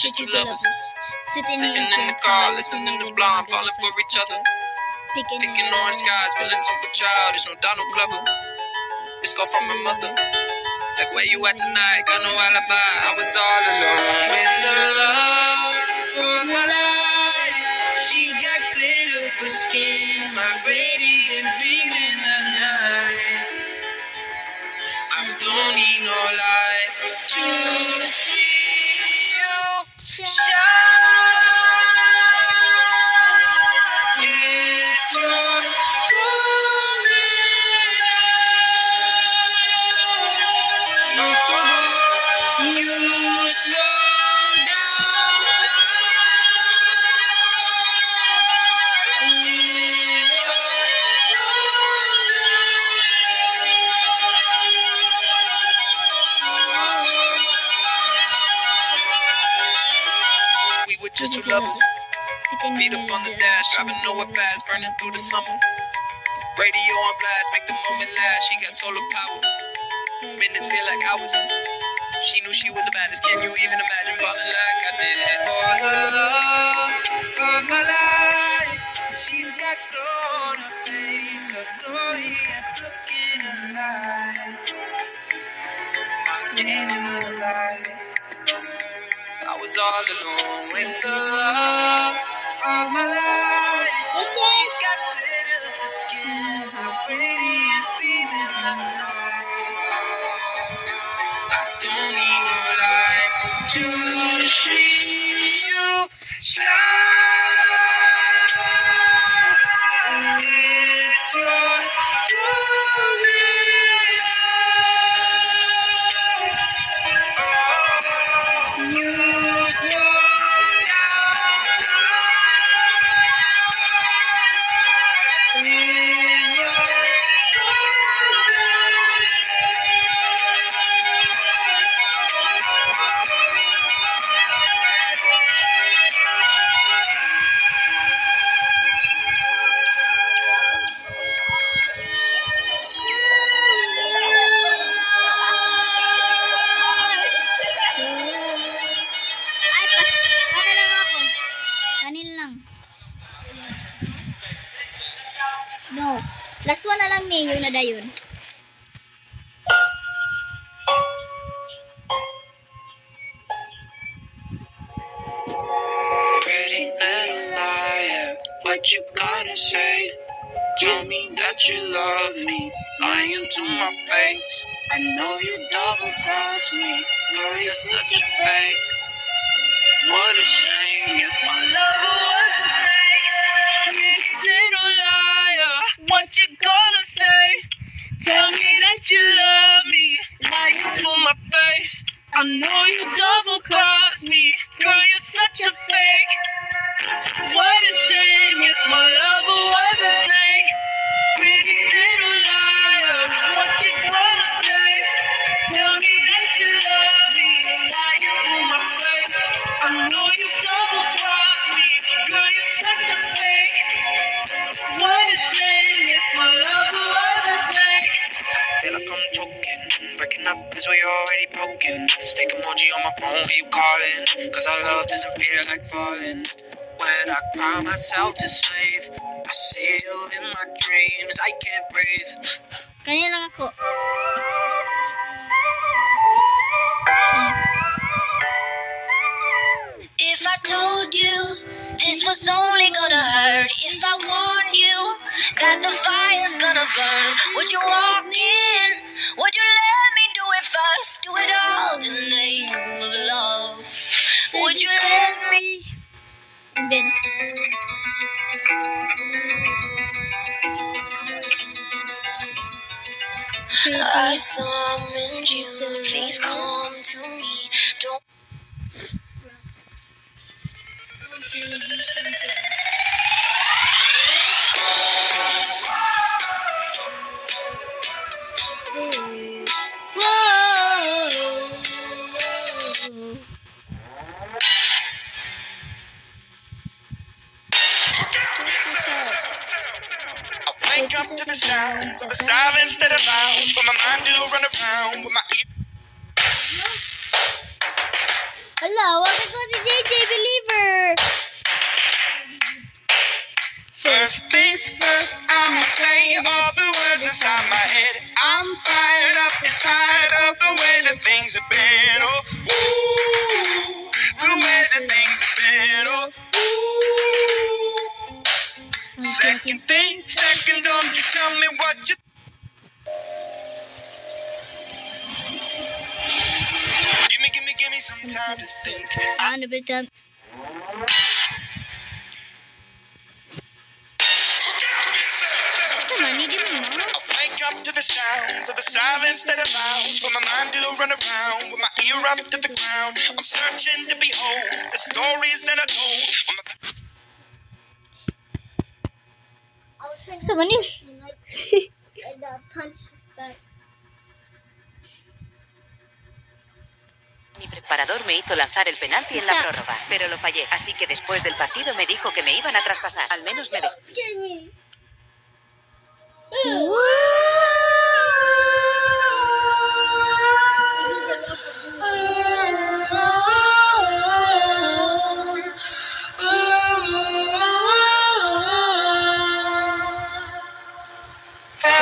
just two lovers. Sitting in the car, listening to Blonde, falling for each other. Picking orange skies, feeling super childish, no Donald Glover. This call from my mother. Like, where you at tonight? Got no alibi. I was all alone with the lovers. Feet up on the dash, driving nowhere fast, burning through the summer. Radio on blast, make the moment last. She got solar power. Minutes feel like hours. She knew she was the baddest. Can you even imagine falling like I did? For the love of my life, she's got glow on her face, a glorious look in her eyes. My angel of light. Was all alone with the love of my life. She's got for skin, a radiant beam in the night. I don't need no light to see Last one na lang ni, yun na. Pretty little liar, what you gonna say? Tell me that you love me, lying to my face. I know you double cross me, you're such a fake. What a shame, up cause we already broken. Stick emoji on my phone, when you calling. Cause our love doesn't feel like falling. When I cry myself to sleep, I see you in my dreams. I can't breathe. Kanin lang ako. If I told you this was only gonna hurt, if I warned you that the fire's gonna burn, would you walk in? Would you let me do it all in the name of love. Would you let me? Then, I summoned you, please come to me. Don't sounds of the silence that allows for my mind to run around with my ear. Hello, welcome to JJ Believer. First things first, I'ma say all the words inside my head. I'm tired up and tired of the way that things have been. Oh, ooh. You tell me what you. Gimme, gimme, gimme some time to think. I Ano ba ito? Ito man, hindi mo mo. Wake up to the sounds of the silence that allows for my mind to run around with my ear up to the ground. I'm searching to behold the stories that I told. Mi preparador me hizo lanzar el penalti en la prórroga, pero lo fallé. Así que después del partido me dijo que me iban a traspasar. Al menos me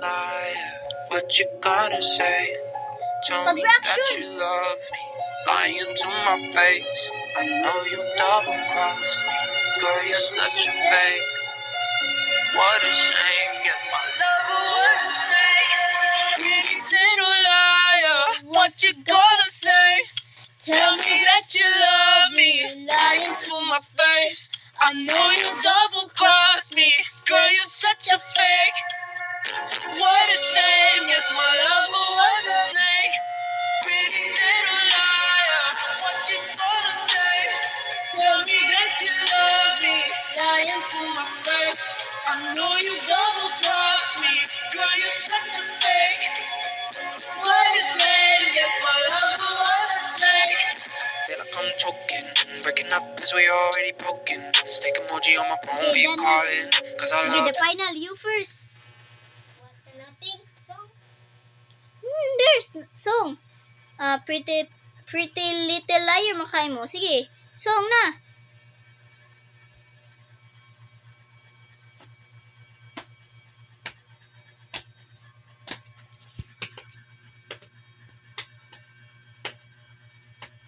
liar, what you gonna say? Tell me that you love me, lying to my face. I know you double crossed me, girl, you're such a fake. What a shame, guess my lover was a snake. Pretty little liar, what you gonna say? Tell me that you love me, lying to my face. I know you double crossed me, girl, you're such a fake. Feel like I'm choking, breaking up cause we already broken. Stick emoji on my phone, Okay, you done na. calling, cause I Okay, love the final. You first. Hmm, there's n- song. Ah, pretty, pretty little liar makay mo. Sige, song na.